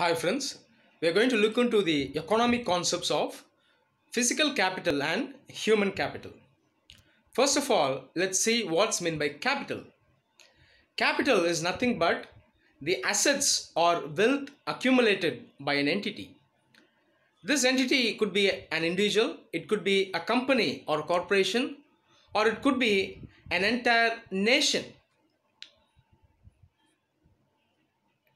Hi friends, we are going to look into the economic concepts of physical capital and human capital. First of all, let's see what's meant by capital. Capital is nothing but the assets or wealth accumulated by an entity. This entity could be an individual, it could be a company or corporation, or it could be an entire nation.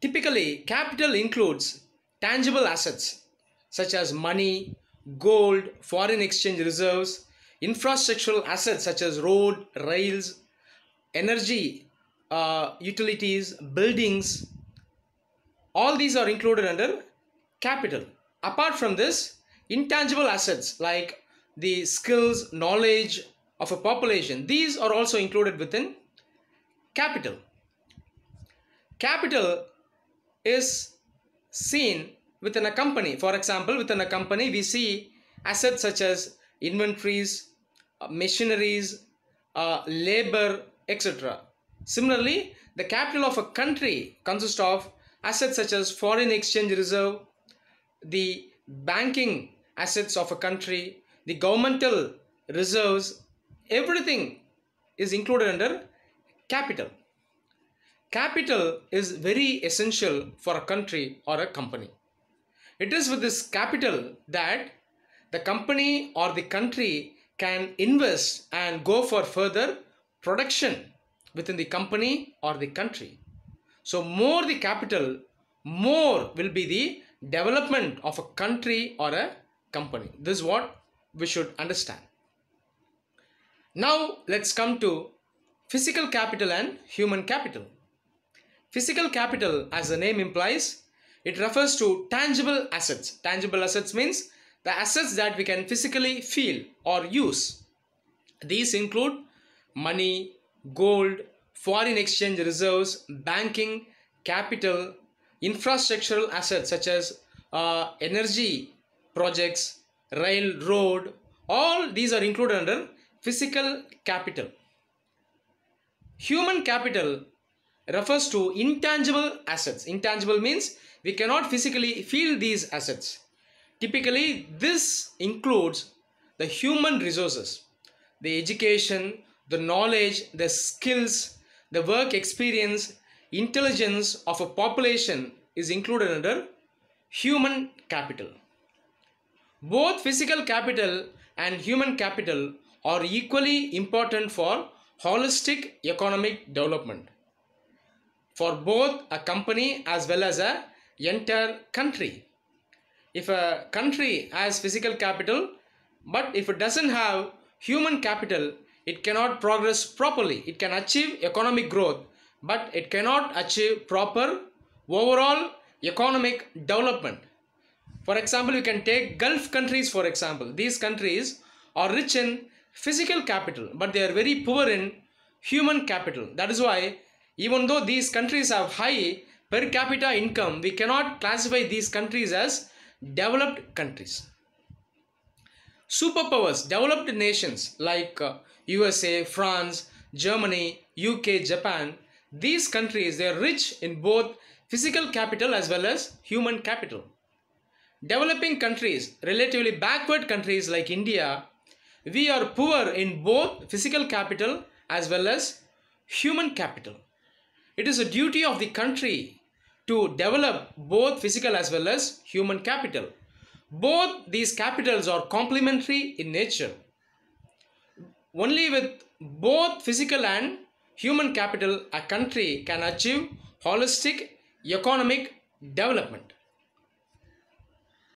Typically, capital includes tangible assets such as money, gold, foreign exchange reserves, infrastructural assets such as road, rails, energy, uh, utilities, buildings. All these are included under capital. Apart from this, intangible assets like the skills, knowledge of a population, these are also included within capital. Capital is seen within a company. For example, within a company, we see assets such as inventories, uh, machineries, uh, labor, etc. Similarly, the capital of a country consists of assets such as foreign exchange reserve, the banking assets of a country, the governmental reserves, everything is included under capital. Capital is very essential for a country or a company. It is with this capital that the company or the country can invest and go for further production within the company or the country. So, more the capital, more will be the development of a country or a company. This is what we should understand. Now, let's come to physical capital and human capital. Physical capital, as the name implies, it refers to tangible assets. Tangible assets means the assets that we can physically feel or use. These include money, gold, foreign exchange reserves, banking, capital, infrastructural assets such as uh, energy projects, railroad, all these are included under physical capital. Human capital refers to intangible assets. Intangible means we cannot physically feel these assets. Typically, this includes the human resources, the education, the knowledge, the skills, the work experience, intelligence of a population is included under human capital. Both physical capital and human capital are equally important for holistic economic development for both a company as well as a entire country. If a country has physical capital but if it doesn't have human capital it cannot progress properly. It can achieve economic growth but it cannot achieve proper overall economic development. For example you can take gulf countries for example. These countries are rich in physical capital but they are very poor in human capital. That is why even though these countries have high per capita income, we cannot classify these countries as developed countries. Superpowers, developed nations like uh, USA, France, Germany, UK, Japan, these countries they are rich in both physical capital as well as human capital. Developing countries, relatively backward countries like India, we are poor in both physical capital as well as human capital. It is a duty of the country to develop both physical as well as human capital. Both these capitals are complementary in nature. Only with both physical and human capital, a country can achieve holistic economic development.